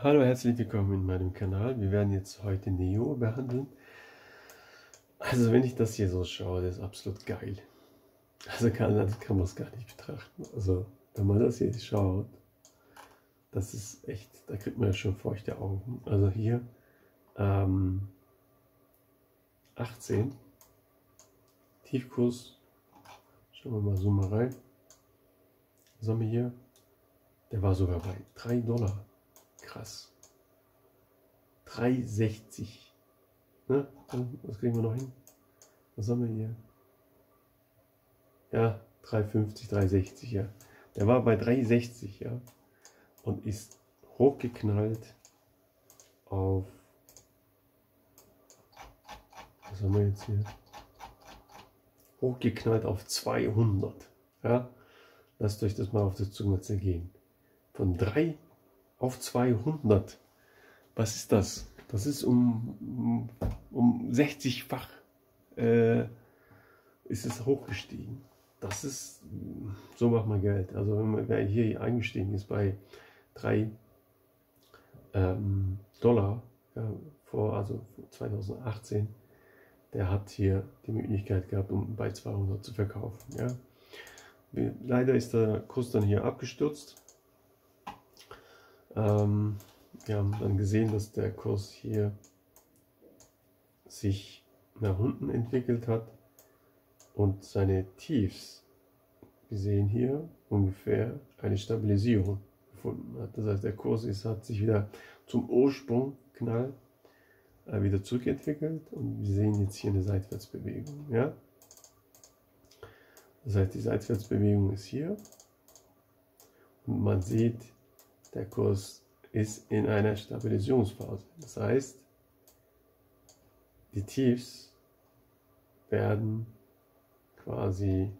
Hallo, herzlich willkommen in meinem Kanal. Wir werden jetzt heute Neo behandeln. Also wenn ich das hier so schaue, das ist absolut geil. Also kann, kann man es gar nicht betrachten. Also wenn man das hier schaut, das ist echt, da kriegt man ja schon feuchte Augen. Also hier ähm, 18 Tiefkurs. Schauen wir mal so mal rein. Was haben wir hier? Der war sogar bei 3 Dollar. Krass. 3,60. Ne? Was kriegen wir noch hin? Was haben wir hier? Ja, 3,50, 3,60, ja. Der war bei 3,60, ja. Und ist hochgeknallt auf. Was haben wir jetzt hier? Hochgeknallt auf 200. Ja. Lasst euch das mal auf der Zunge zergehen. Von 3 auf 200. Was ist das? Das ist um, um, 60-fach äh, ist es hochgestiegen. Das ist, so macht man Geld. Also wenn man, wer hier eingestiegen ist bei 3 ähm, Dollar ja, vor, also 2018, der hat hier die Möglichkeit gehabt, um bei 200 zu verkaufen. Ja. Leider ist der Kurs dann hier abgestürzt. Ähm, wir haben dann gesehen, dass der Kurs hier sich nach unten entwickelt hat und seine Tiefs, wir sehen hier ungefähr eine Stabilisierung gefunden hat. Das heißt, der Kurs ist, hat sich wieder zum Ursprung knall äh, wieder zurückentwickelt und wir sehen jetzt hier eine Seitwärtsbewegung. Ja? Das heißt, die Seitwärtsbewegung ist hier und man sieht, der Kurs ist in einer Stabilisierungsphase. Das heißt, die Tiefs werden quasi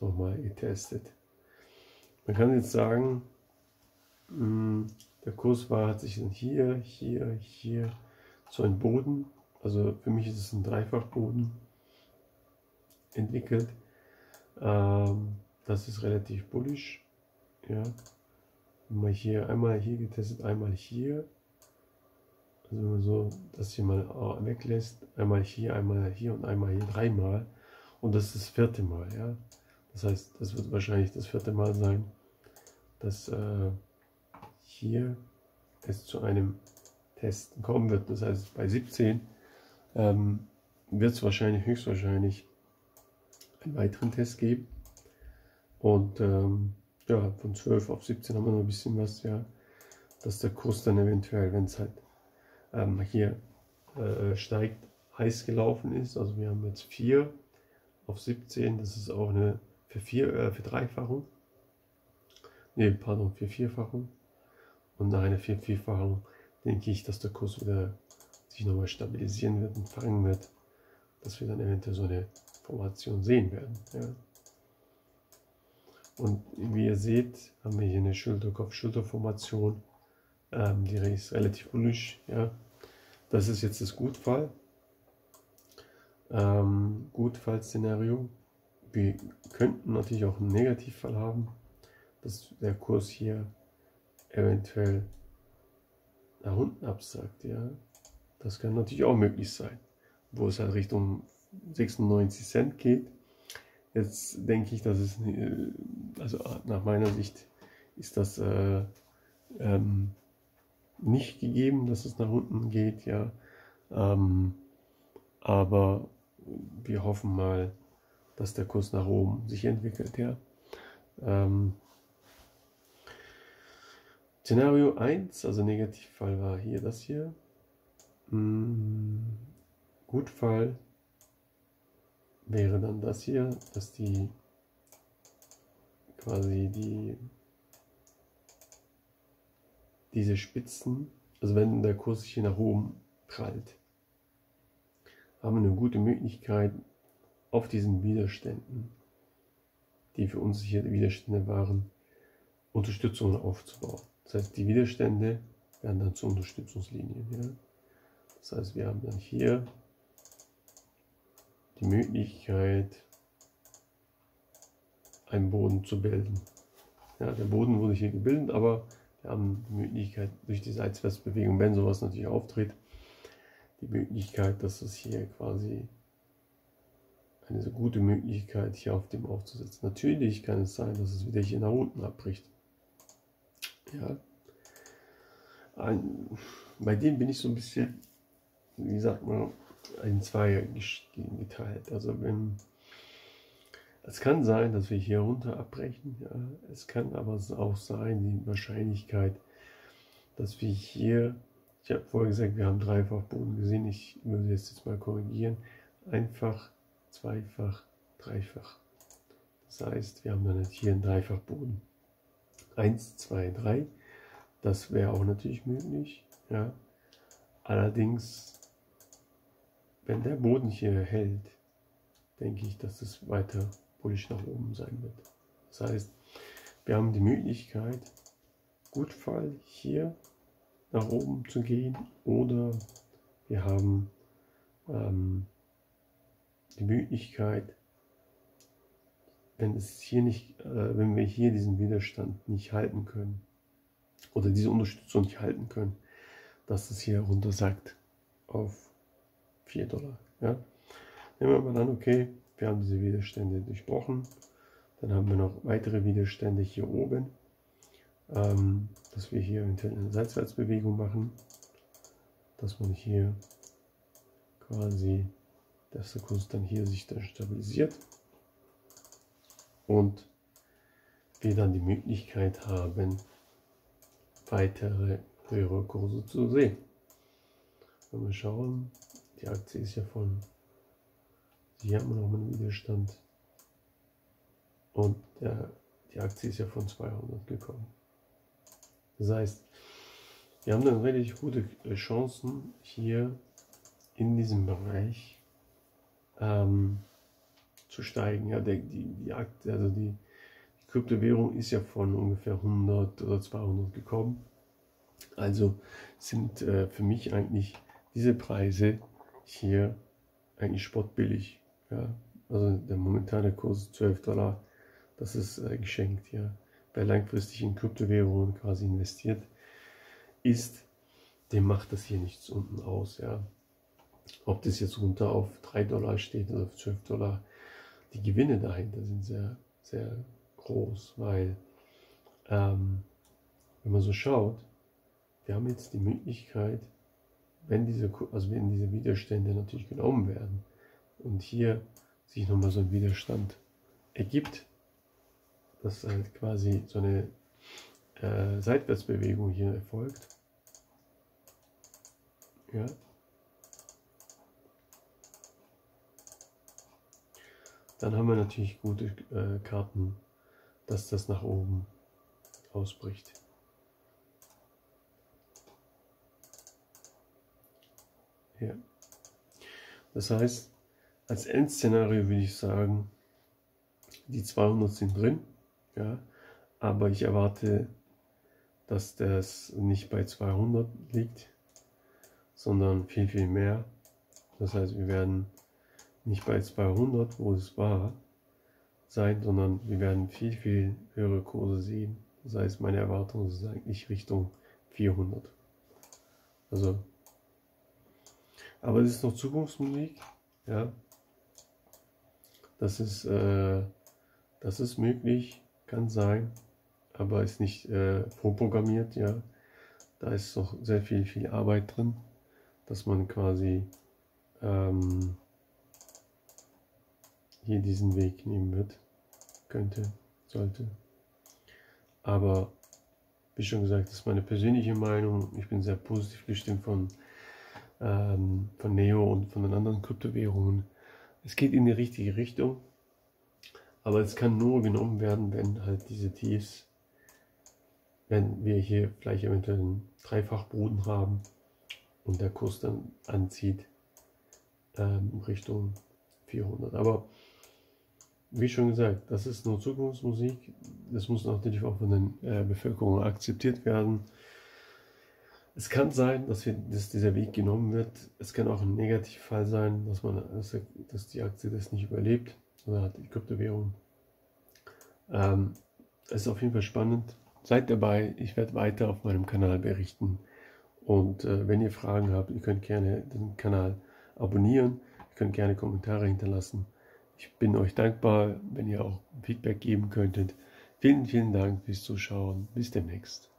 nochmal getestet. Man kann jetzt sagen, hm, der Kurs war, hat sich hier, hier, hier zu einem Boden, also für mich ist es ein Dreifachboden entwickelt. Ähm, das ist relativ bullisch. Ja, mal hier, einmal hier getestet, einmal hier. Also so das hier mal weglässt, einmal hier, einmal hier und einmal hier, dreimal. Und das ist das vierte Mal, ja. Das heißt, das wird wahrscheinlich das vierte Mal sein, dass äh, hier es zu einem Testen kommen wird. Das heißt, bei 17 ähm, wird es wahrscheinlich, höchstwahrscheinlich einen weiteren Test geben. Und ähm, ja, von 12 auf 17 haben wir noch ein bisschen was, ja, dass der Kurs dann eventuell, wenn es halt ähm, hier äh, steigt, heiß gelaufen ist. Also wir haben jetzt 4 auf 17, das ist auch eine für, vier, äh, für Dreifachung. Ne, pardon, für Vierfachung. Und nach einer vier Vierfachung denke ich, dass der Kurs wieder sich nochmal stabilisieren wird und fangen wird, dass wir dann eventuell so eine Formation sehen werden. Ja. Und wie ihr seht, haben wir hier eine Schulter-Kopf-Schulter-Formation. Ähm, die ist relativ bullisch. Ja. Das ist jetzt das Gutfall. Ähm, Gutfall-Szenario. Wir könnten natürlich auch einen Negativfall haben, dass der Kurs hier eventuell nach unten absagt. Ja. Das kann natürlich auch möglich sein, wo es halt Richtung 96 Cent geht. Jetzt denke ich, dass es, äh, also nach meiner Sicht ist das äh, ähm, nicht gegeben, dass es nach unten geht, ja. Ähm, aber wir hoffen mal, dass der Kurs nach oben sich entwickelt, ja. Ähm, Szenario 1, also Negativfall war hier das hier. Hm, Gutfall wäre dann das hier, dass die quasi die diese Spitzen, also wenn der Kurs hier nach oben prallt, haben wir eine gute Möglichkeit auf diesen Widerständen, die für unsicherte Widerstände waren, Unterstützungen aufzubauen. Das heißt, die Widerstände werden dann zu Unterstützungslinien. Ja? Das heißt, wir haben dann hier die Möglichkeit, einen Boden zu bilden. Ja, der Boden wurde hier gebildet, aber Wir haben die Möglichkeit durch die Seitwärtsbewegung, wenn sowas natürlich auftritt, die Möglichkeit, dass es hier quasi eine so gute Möglichkeit hier auf dem aufzusetzen. Natürlich kann es sein, dass es wieder hier nach unten abbricht. Ja. Ein, bei dem bin ich so ein bisschen, wie sagt man, in zwei geteilt. Also wenn es kann sein, dass wir hier runter abbrechen. Ja. Es kann aber auch sein, die Wahrscheinlichkeit, dass wir hier, ich habe vorher gesagt, wir haben dreifach Boden gesehen. Ich würde jetzt mal korrigieren. Einfach zweifach, dreifach. Das heißt, wir haben dann jetzt hier einen Dreifachboden. 1, 2, 3. Das wäre auch natürlich möglich. Ja. Allerdings, wenn der Boden hier hält, denke ich, dass es weiter bullisch nach oben sein wird. Das heißt, wir haben die Möglichkeit, Gutfall hier nach oben zu gehen oder wir haben ähm, die Möglichkeit, wenn es hier nicht, äh, wenn wir hier diesen Widerstand nicht halten können oder diese Unterstützung nicht halten können, dass es hier runter sagt auf 4 Dollar. Ja? Nehmen wir mal an, okay, wir haben diese Widerstände durchbrochen. Dann haben wir noch weitere Widerstände hier oben, ähm, dass wir hier eine Seitwärtsbewegung machen, dass man hier quasi dass der Kurs dann hier sich dann stabilisiert und wir dann die Möglichkeit haben, weitere höhere Kurse zu sehen. Wir schauen, die Aktie ist ja von, hier haben wir noch einen Widerstand und der, die Aktie ist ja von 200 gekommen. Das heißt, wir haben dann relativ gute Chancen hier in diesem Bereich ähm, zu steigen. Ja, der, die, die, Aktie, also die, die Kryptowährung ist ja von ungefähr 100 oder 200 gekommen. Also sind äh, für mich eigentlich diese Preise hier eigentlich spottbillig. Ja? Also der momentane Kurs 12 Dollar, das ist äh, geschenkt. Ja? Wer langfristig in Kryptowährungen quasi investiert ist, dem macht das hier nichts unten aus. Ja? Ob das jetzt runter auf 3 Dollar steht oder auf 12 Dollar, die Gewinne dahinter sind sehr, sehr groß, weil ähm, wenn man so schaut, wir haben jetzt die Möglichkeit, wenn diese, also wenn diese Widerstände natürlich genommen werden und hier sich nochmal so ein Widerstand ergibt, dass halt quasi so eine äh, Seitwärtsbewegung hier erfolgt. Ja, dann haben wir natürlich gute äh, Karten, dass das nach oben ausbricht. Ja. Das heißt, als Endszenario würde ich sagen, die 200 sind drin, ja, aber ich erwarte, dass das nicht bei 200 liegt, sondern viel, viel mehr. Das heißt, wir werden nicht bei 200, wo es war, sein, sondern wir werden viel, viel höhere Kurse sehen. Das heißt, meine Erwartung ist eigentlich Richtung 400. Also, aber es ist noch Zukunftsmusik, ja. Das ist, äh, das ist möglich, kann sein, aber ist nicht äh, vorprogrammiert, ja. Da ist noch sehr viel, viel Arbeit drin, dass man quasi ähm, hier diesen Weg nehmen wird, könnte, sollte. Aber wie schon gesagt, das ist meine persönliche Meinung. Ich bin sehr positiv gestimmt von, ähm, von Neo und von den anderen Kryptowährungen. Es geht in die richtige Richtung, aber es kann nur genommen werden, wenn halt diese Tiefs, wenn wir hier vielleicht eventuell einen Dreifachboden haben und der Kurs dann anzieht ähm, Richtung 400. Aber wie schon gesagt, das ist nur Zukunftsmusik. Das muss natürlich auch von der äh, Bevölkerung akzeptiert werden. Es kann sein, dass, wir, dass, dieser Weg genommen wird. Es kann auch ein Negativfall sein, dass, man, dass, die Aktie das nicht überlebt oder hat die Kryptowährung. Ähm, es ist auf jeden Fall spannend. seid dabei. Ich werde weiter auf meinem Kanal berichten. Und äh, wenn ihr Fragen habt, ihr könnt gerne den Kanal abonnieren. Ihr könnt gerne Kommentare hinterlassen. Ich bin euch dankbar, wenn ihr auch Feedback geben könntet. Vielen, vielen Dank fürs Zuschauen. Bis demnächst.